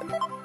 you